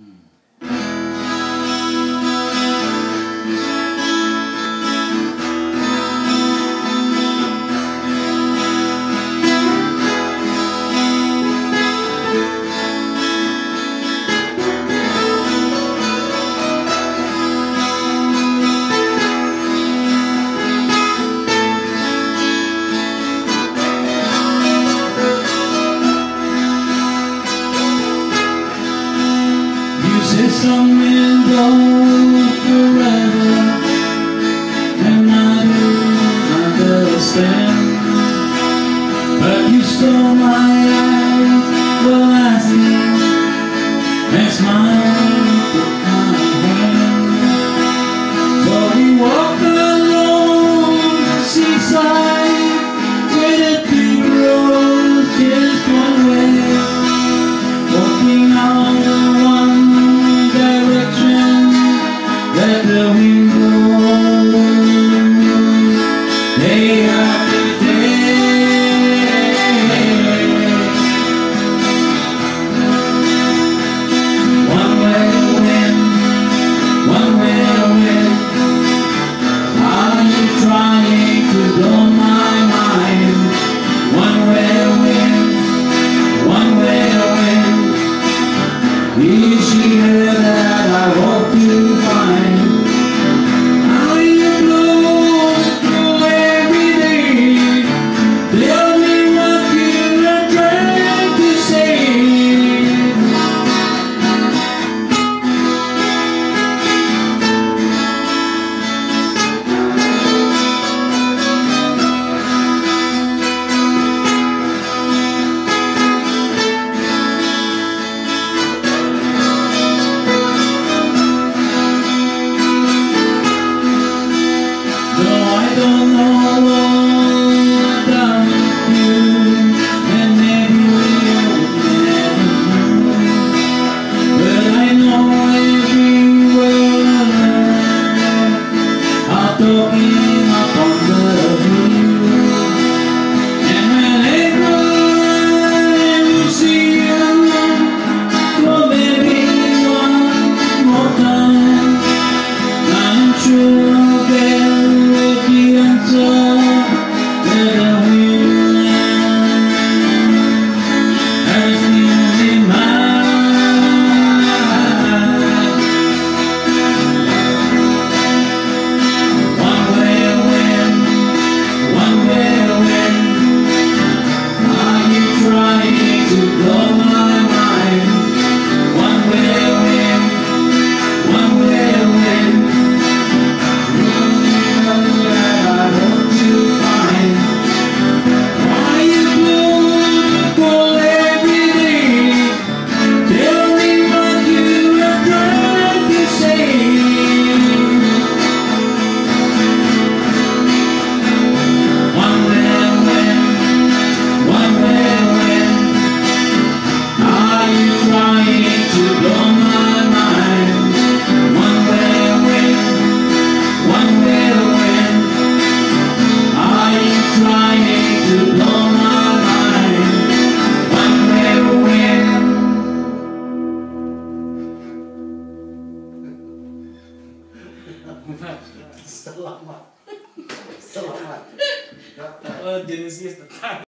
Mm. Since I'm forever And I do understand But you stole my eyes, looking up selamat. Selamat. Oh jenisnya tetangga